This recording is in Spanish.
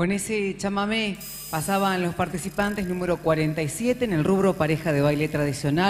Con ese chamamé pasaban los participantes número 47 en el rubro pareja de baile tradicional.